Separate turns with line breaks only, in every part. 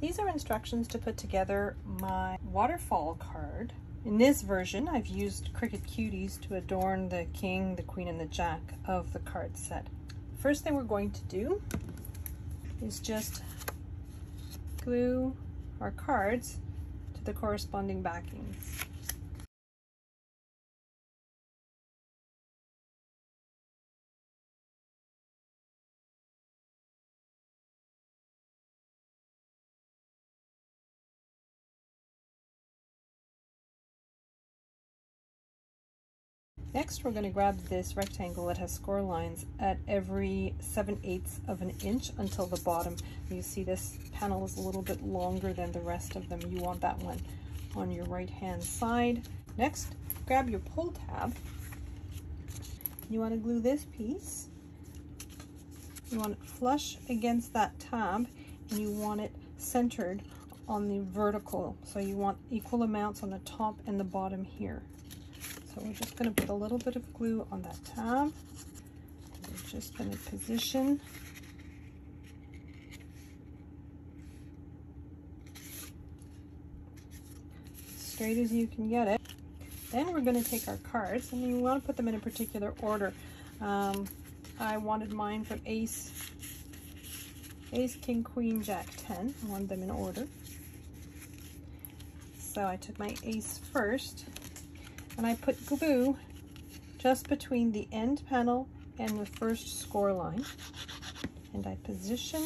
These are instructions to put together my waterfall card. In this version, I've used Cricut Cuties to adorn the king, the queen, and the jack of the card set. First thing we're going to do is just glue our cards to the corresponding backings. Next, we're going to grab this rectangle that has score lines at every 7 eighths of an inch until the bottom. You see this panel is a little bit longer than the rest of them. You want that one on your right hand side. Next, grab your pull tab. You want to glue this piece. You want it flush against that tab and you want it centered on the vertical. So you want equal amounts on the top and the bottom here. So we're just going to put a little bit of glue on that tab. We're just going to position straight as you can get it. Then we're going to take our cards and we want to put them in a particular order. Um, I wanted mine from Ace, Ace, King, Queen, Jack, 10. I wanted them in order. So I took my Ace first and I put glue just between the end panel and the first score line. And I position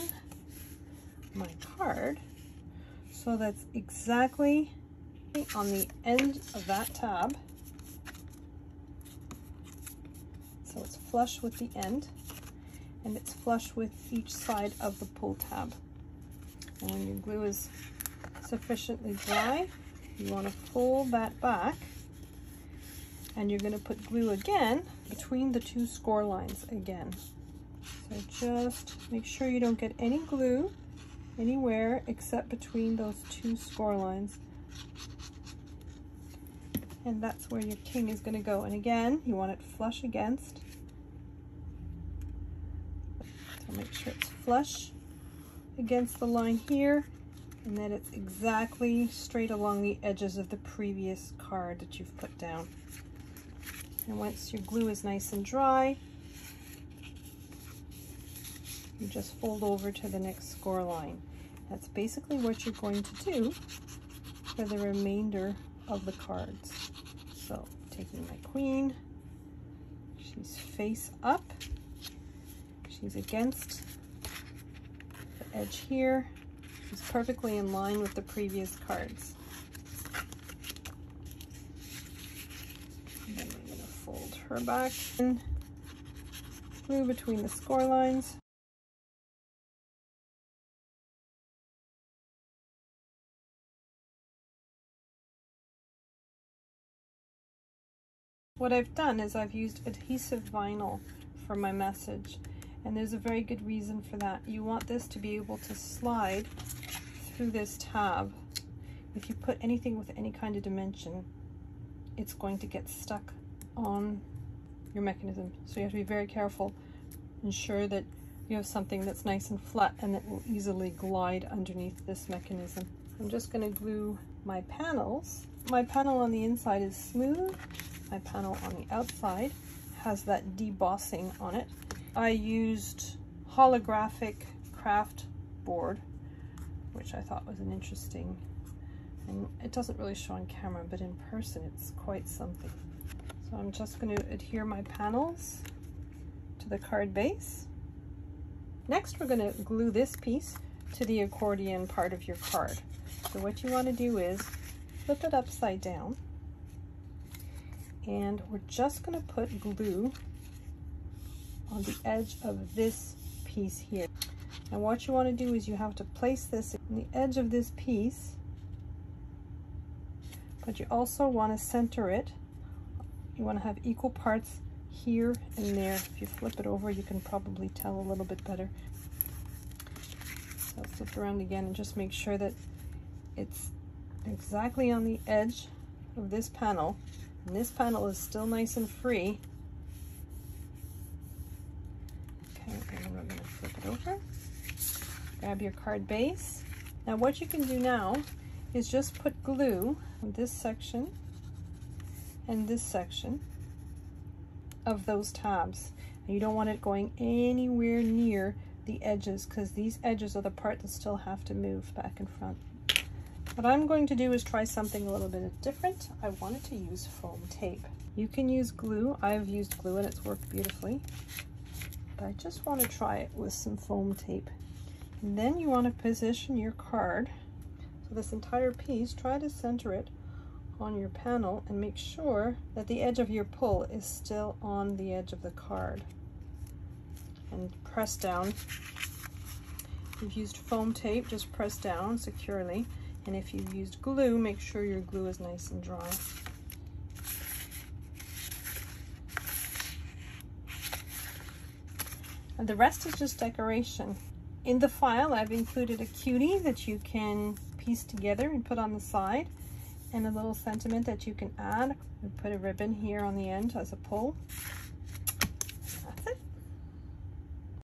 my card so that's exactly on the end of that tab. So it's flush with the end and it's flush with each side of the pull tab. And when your glue is sufficiently dry, you want to pull that back and you're going to put glue again between the two score lines again. So just make sure you don't get any glue anywhere except between those two score lines. And that's where your king is going to go. And again, you want it flush against. So make sure it's flush against the line here and that it's exactly straight along the edges of the previous card that you've put down. And once your glue is nice and dry, you just fold over to the next score line. That's basically what you're going to do for the remainder of the cards. So taking my queen, she's face up, she's against the edge here, she's perfectly in line with the previous cards. Her back and glue between the score lines. What I've done is I've used adhesive vinyl for my message and there's a very good reason for that. You want this to be able to slide through this tab. If you put anything with any kind of dimension, it's going to get stuck on your mechanism. So you have to be very careful. Ensure that you have something that's nice and flat and that will easily glide underneath this mechanism. I'm just going to glue my panels. My panel on the inside is smooth. My panel on the outside has that debossing on it. I used holographic craft board, which I thought was an interesting, and it doesn't really show on camera, but in person it's quite something. So I'm just going to adhere my panels to the card base. Next, we're going to glue this piece to the accordion part of your card. So what you want to do is flip it upside down and we're just going to put glue on the edge of this piece here. And what you want to do is you have to place this on the edge of this piece, but you also want to center it you want to have equal parts here and there. If you flip it over, you can probably tell a little bit better. So flip around again and just make sure that it's exactly on the edge of this panel. And this panel is still nice and free. Okay, and we're going to flip it over. Grab your card base Now what you can do now is just put glue on this section and this section of those tabs. And you don't want it going anywhere near the edges because these edges are the part that still have to move back and front. What I'm going to do is try something a little bit different. I wanted to use foam tape. You can use glue. I've used glue and it's worked beautifully. But I just want to try it with some foam tape. And then you want to position your card. So this entire piece, try to center it on your panel and make sure that the edge of your pull is still on the edge of the card. And press down. If you've used foam tape, just press down securely. And if you've used glue, make sure your glue is nice and dry. And the rest is just decoration. In the file, I've included a cutie that you can piece together and put on the side and a little sentiment that you can add. We put a ribbon here on the end as a pull.